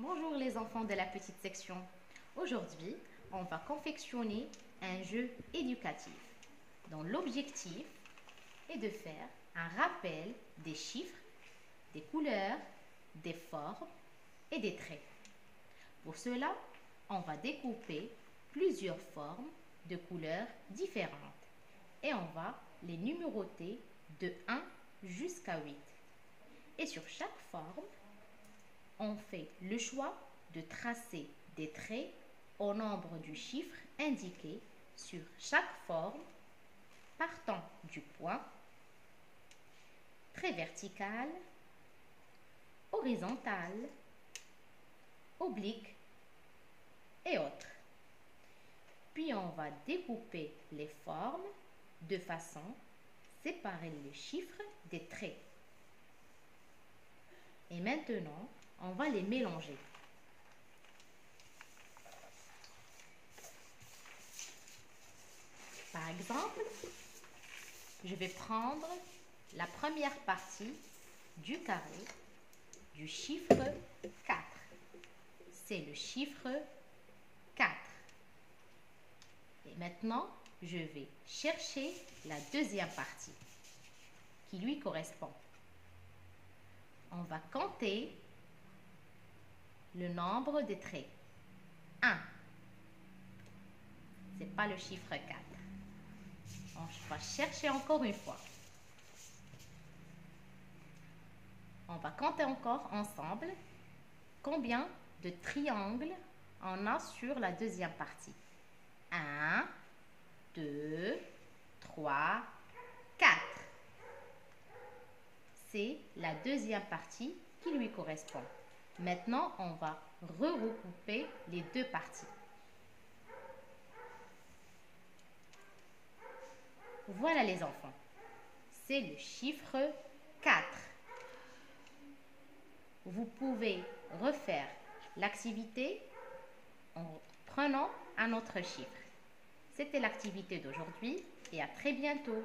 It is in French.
Bonjour les enfants de la petite section. Aujourd'hui, on va confectionner un jeu éducatif dont l'objectif est de faire un rappel des chiffres, des couleurs, des formes et des traits. Pour cela, on va découper plusieurs formes de couleurs différentes et on va les numéroter de 1 jusqu'à 8. Et sur chaque forme, on fait le choix de tracer des traits au nombre du chiffre indiqué sur chaque forme partant du point, trait vertical, horizontal, oblique et autres. Puis on va découper les formes de façon à séparer les chiffres des traits. Et maintenant, on va les mélanger. Par exemple, je vais prendre la première partie du carré du chiffre 4. C'est le chiffre 4. Et maintenant, je vais chercher la deuxième partie qui lui correspond. On va compter le nombre de traits. 1. Ce n'est pas le chiffre 4. On va chercher encore une fois. On va compter encore ensemble combien de triangles on a sur la deuxième partie. 1, 2, 3, 4. C'est la deuxième partie qui lui correspond. Maintenant, on va re-recouper les deux parties. Voilà les enfants. C'est le chiffre 4. Vous pouvez refaire l'activité en prenant un autre chiffre. C'était l'activité d'aujourd'hui et à très bientôt.